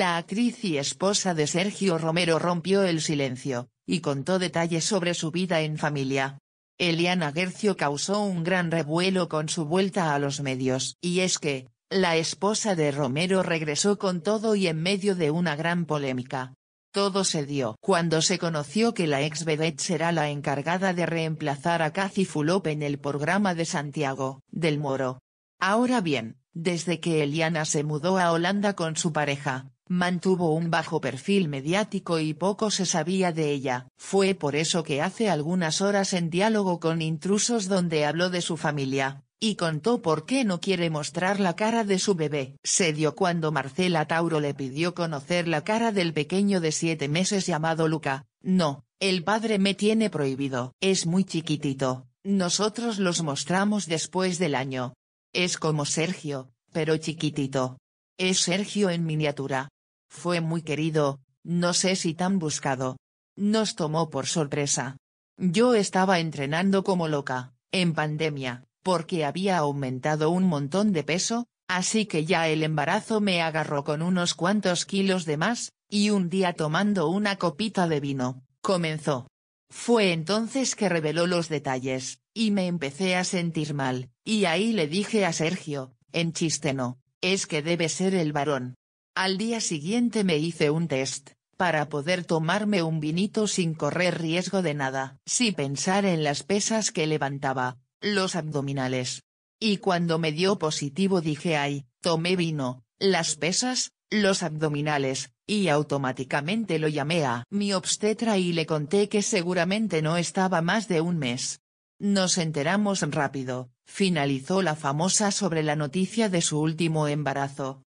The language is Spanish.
La actriz y esposa de Sergio Romero rompió el silencio, y contó detalles sobre su vida en familia. Eliana Gercio causó un gran revuelo con su vuelta a los medios. Y es que, la esposa de Romero regresó con todo y en medio de una gran polémica. Todo se dio cuando se conoció que la ex vedette será la encargada de reemplazar a Cathy Fulop en el programa de Santiago, del Moro. Ahora bien, desde que Eliana se mudó a Holanda con su pareja, mantuvo un bajo perfil mediático y poco se sabía de ella. Fue por eso que hace algunas horas en diálogo con intrusos donde habló de su familia, y contó por qué no quiere mostrar la cara de su bebé. Se dio cuando Marcela Tauro le pidió conocer la cara del pequeño de siete meses llamado Luca, no, el padre me tiene prohibido. Es muy chiquitito, nosotros los mostramos después del año, es como Sergio, pero chiquitito. Es Sergio en miniatura. Fue muy querido, no sé si tan buscado. Nos tomó por sorpresa. Yo estaba entrenando como loca, en pandemia, porque había aumentado un montón de peso, así que ya el embarazo me agarró con unos cuantos kilos de más, y un día tomando una copita de vino, comenzó. Fue entonces que reveló los detalles, y me empecé a sentir mal, y ahí le dije a Sergio, en chiste no, es que debe ser el varón. Al día siguiente me hice un test, para poder tomarme un vinito sin correr riesgo de nada. Sin pensar en las pesas que levantaba, los abdominales. Y cuando me dio positivo dije ay, tomé vino, las pesas, los abdominales, y automáticamente lo llamé a mi obstetra y le conté que seguramente no estaba más de un mes. Nos enteramos rápido, finalizó la famosa sobre la noticia de su último embarazo.